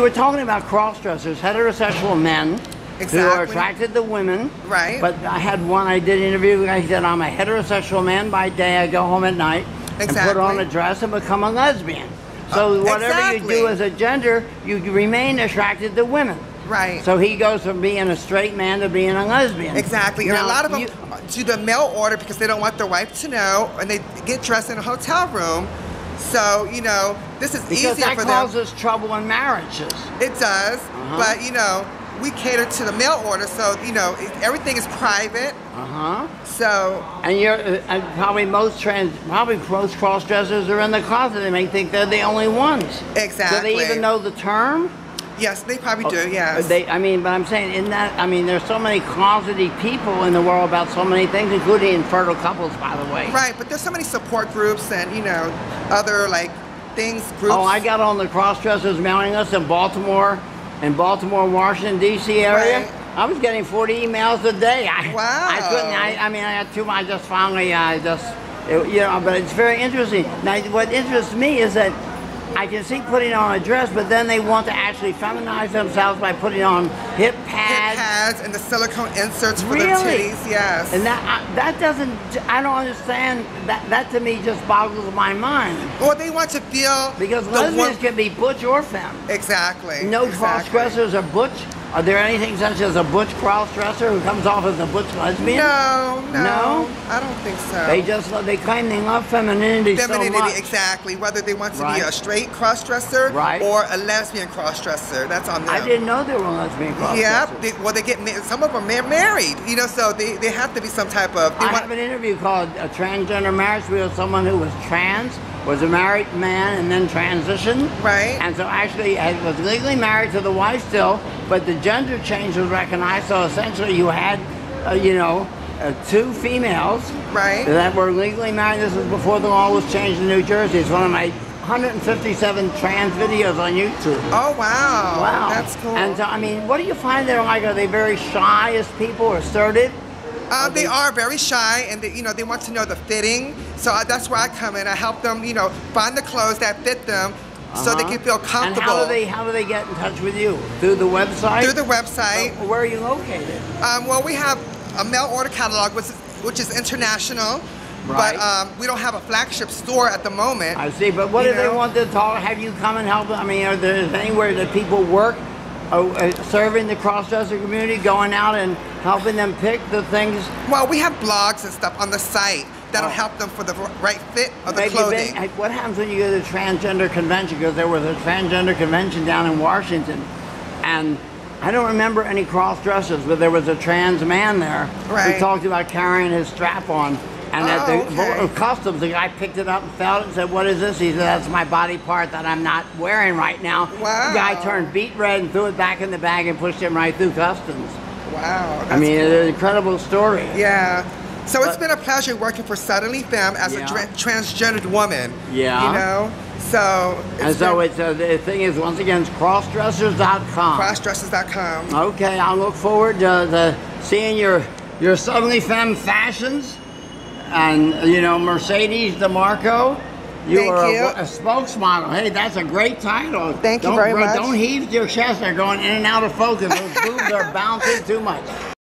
we were talking about cross-dressers, heterosexual men who are attracted to women. Right. But I had one I did interview. Guy said, "I'm a heterosexual man by day. I go home at night and put on a dress and become a lesbian." So Uh, whatever you do as a gender, you remain attracted to women. Right. So he goes from being a straight man to being a lesbian. Exactly, and a lot of them you- do the mail order because they don't want their wife to know, and they get dressed in a hotel room. So you know, this is because easier for them. That causes trouble in marriages. It does, Uh-huh. but you know, we cater to the mail order, so you know, everything is private. Uh huh. So And you're uh, and probably most trans, probably most cross dressers are in the closet. They may think they're the only ones. Exactly. Do they even know the term? Yes, they probably do. Yes. Uh, They, I mean, but I'm saying in that, I mean, there's so many closeted people in the world about so many things, including infertile couples, by the way. right, but there's so many support groups and you know, other like things groups. Oh, I got on the cross dressers mailing list in Baltimore, in Baltimore, Washington D.C. area. Right. I was getting 40 emails a day. I, Wow. I couldn't. I, I mean, I had two. I just finally, I just, it- you know. But it's very interesting. Now, what interests me is that I can see putting on a dress, but then they want to actually feminize themselves by putting on hip hip pads. pads and the silicone inserts for Really? their titties. Yes. And that I, that doesn't. I don't understand. That that to me just boggles my mind. well, they want to feel Because the lesbians can be butch or femme. exactly. No exactly. cross-dressers are butch. Are there anything such as a butch cross-dresser who comes off as a butch lesbian? No, no, No? I don't think so. They just love, they claim they love femininity, Femininity, so much. exactly. Whether they want to Right. be a straight cross-dresser Right. or a lesbian cross-dresser, that's on them. I didn't know there were lesbian cross-dressers. Yeah, they, well, they get some of them are married, you know, so they, they have to be some type of. They I have an interview called a transgender marriage with someone who was trans, was a married man, and then transitioned. Right. And so actually had, was legally married to the wife still, but the gender change was recognized. So essentially, you had, uh, you know, uh, two females Right. that were legally married. This was before the law was changed in New Jersey. It's one of my 157 trans videos on YouTube. oh wow, Wow. that's cool. And so, I mean, what do you find they're like? Are they very shy as people or assertive? Uh, they are very shy, and they, you know they want to know the fitting. So uh, that's where I come in. I help them, you know, find the clothes that fit them, so they Uh-huh. can feel comfortable. And how do they how do they get in touch with you? Through the website? through the website. Uh, Where are you located? Um, well, we have a mail order catalog, which is, which is international, Right. but um, we don't have a flagship store at the moment. I see, but what You if they want to talk? Have you come and help? I mean, are there anywhere that people work, uh, serving the cross-dresser community, going out and helping them pick the things? Well, we have blogs and stuff on the site that'll Oh. help them for the right fit of the been- clothing. like, what happens when you go to the transgender convention? Because there was a transgender convention down in Washington, and I don't remember any cross dressers, but there was a trans man there who Right. talked about carrying his strap on. And at Oh, the okay. the guy picked it up and felt it and said, What is this? He said, That's my body part that I'm not wearing right now. Wow. The guy turned beet red and threw it back in the bag and pushed him right through customs. wow. I mean, cool. it's an incredible story. Yeah. So it's been a pleasure working for Suddenly Femme as Yeah. a tra- transgendered woman. Yeah. You know? So And so it's uh, the thing is, once again, it's crossdressers.com. crossdresses.com. Okay, I'll look forward to, to seeing your your suddenly femme fashions, and you know Mercedes DeMarco. You Thank are you. A, a spokesmodel. Hey, that's a great title. Thank you Don't very bro- much. Don't heave your chest. They're going in and out of focus. Those boobs are bouncing too much.